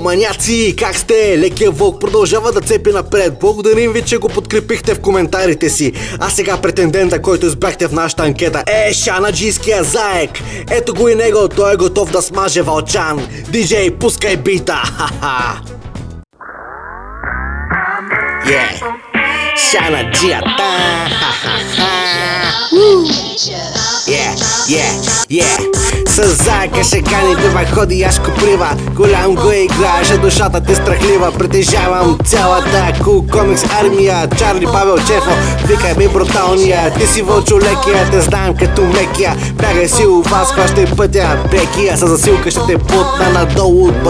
маняци, как сте? Лекия вълк продължава да цепи напред. Благодарим ви, че го подкрепихте в коментарите си. А сега претендента, който избрахте в нашата анкета е Шанаджийския заек. Ето го и него, той е готов да смаже вълчан. Диджей, пускай бита! Ха-ха! Yeah. Шанаджията! Ха-ха-ха! Yeah, yeah, yeah С заека ще кани бива ходи яшко прива Голям го е играеше, душата ти страхлива. Притежавам цялата кул комикс армия. Чарли Павел Чефо, викай ми бруталния. Ти си вълчо лекия, те знам като мекия. Бягай си у вас, хващай пътя. Прекия С засилка ще те путна надолу от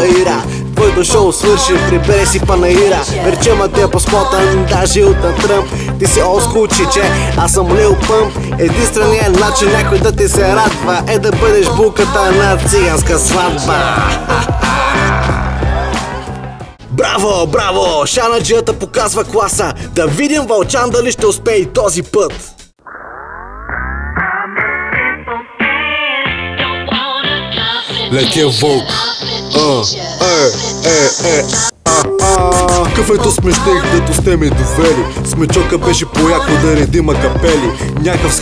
баира Твоето шоу свърши, прибере си панаира Речема те е посмотан, даже от на Тръмп Ти си олскул чиче, аз съм Лил Пъмп Единственият начин някой да ти се радва Е да бъдеш булката на циганска сватба Браво, браво! Шанаджията показва класа! Да видим Вълчан дали ще успее и този път! Лекия вълк. А, е, е, е. А, а, кафето смещех, дето сте ми довели. Смечока беше пояко да редима капели Някакъв с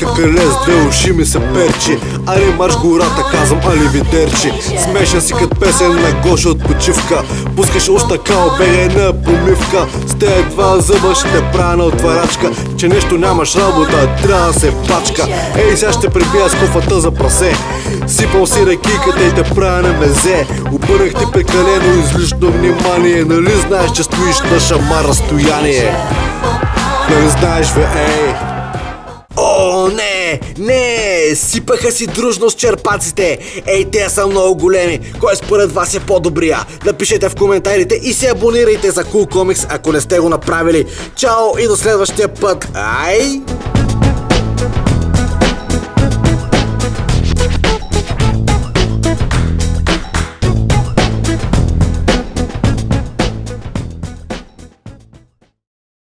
две уши ми се перчи. Али марш гората, казвам али видерчи Смешен си като песен на Гоша от почивка. Пускаш уста као, бегай на помивка. С те два зъба ще правя на отварачка Че нещо нямаш работа, трябва да се пачка. Ей, сега ще прибия с кофата за прасе. Сипал си рекиката и те правя на мезе Обърнах ти прекалено излишно внимание. Нали знаеш, че стоиш на шама разстояние? Нали знаеш, бе, ей? О, не, сипаха си дружно с черпаците. Ей, те са много големи. Кой според вас е по-добрия? Напишете в коментарите и се абонирайте за Cool Comics, ако не сте го направили. Чао и до следващия път. Ай!